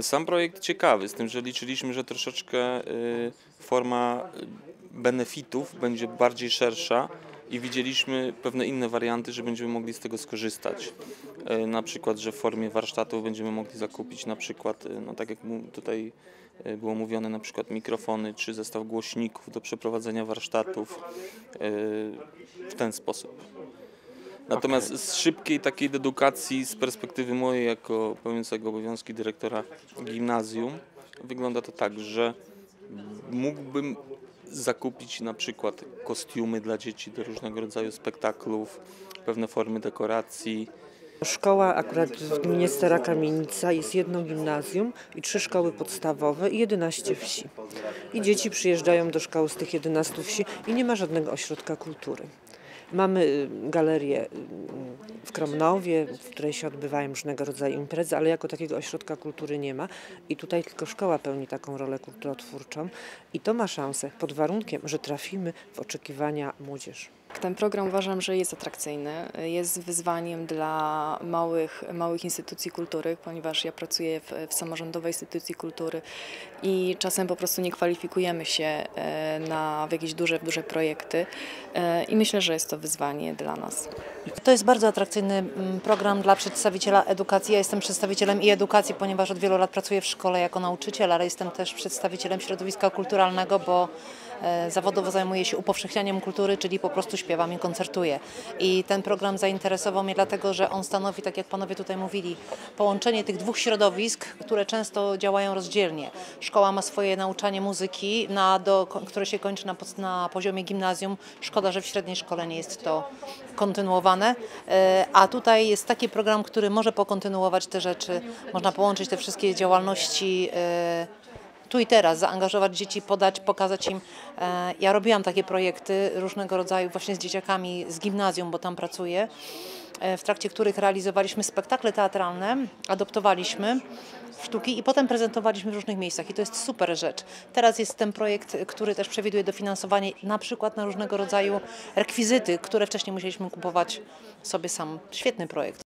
Sam projekt ciekawy, z tym, że liczyliśmy, że troszeczkę y, forma benefitów będzie bardziej szersza i widzieliśmy pewne inne warianty, że będziemy mogli z tego skorzystać. Y, Na przykład, że w formie warsztatów będziemy mogli zakupić na przykład, y, no tak jak tutaj było mówione, na przykład mikrofony czy zestaw głośników do przeprowadzenia warsztatów w ten sposób. Natomiast z szybkiej takiej dedukacji z perspektywy mojej jako pełniącego obowiązki dyrektora gimnazjum wygląda to tak, że mógłbym zakupić na przykład kostiumy dla dzieci do różnego rodzaju spektaklów, pewne formy dekoracji. Szkoła akurat w gminie Stara Kamienica jest jedno gimnazjum i trzy szkoły podstawowe i 11 wsi. I dzieci przyjeżdżają do szkoły z tych 11 wsi i nie ma żadnego ośrodka kultury. Mamy y, galerię y, w Kromnowie, w której się odbywają różnego rodzaju imprezy, ale jako takiego ośrodka kultury nie ma. I tutaj tylko szkoła pełni taką rolę kulturotwórczą. I to ma szansę pod warunkiem, że trafimy w oczekiwania młodzieży. Ten program uważam, że jest atrakcyjny, jest wyzwaniem dla małych, małych instytucji kultury, ponieważ ja pracuję w, w samorządowej instytucji kultury i czasem po prostu nie kwalifikujemy się e, na w jakieś duże, duże projekty e, i myślę, że jest to wyzwanie dla nas. To jest bardzo atrakcyjny mm, program dla przedstawiciela edukacji. Ja jestem przedstawicielem i edukacji, ponieważ od wielu lat pracuję w szkole jako nauczyciel, ale jestem też przedstawicielem środowiska kulturalnego, bo e, zawodowo zajmuję się upowszechnianiem kultury, czyli po prostu śpiewam i koncertuję. I ten program zainteresował mnie dlatego, że on stanowi, tak jak panowie tutaj mówili, połączenie tych dwóch środowisk, które często działają rozdzielnie. Szkoła ma swoje nauczanie muzyki, na, do, które się kończy na, na poziomie gimnazjum. Szkoda, że w średniej szkole nie jest to kontynuowane. E, A tutaj jest taki program, który może pokontynuować te rzeczy. Można połączyć te wszystkie działalności e, tu i teraz, zaangażować dzieci, podać, pokazać im. E, Ja robiłam takie projekty różnego rodzaju właśnie z dzieciakami z gimnazjum, bo tam pracuję, e, w trakcie których realizowaliśmy spektakle teatralne, adoptowaliśmy sztuki i potem prezentowaliśmy w różnych miejscach i to jest super rzecz. Teraz jest ten projekt, który też przewiduje dofinansowanie na przykład na różnego rodzaju rekwizyty, które wcześniej musieliśmy kupować sobie sam. Świetny projekt.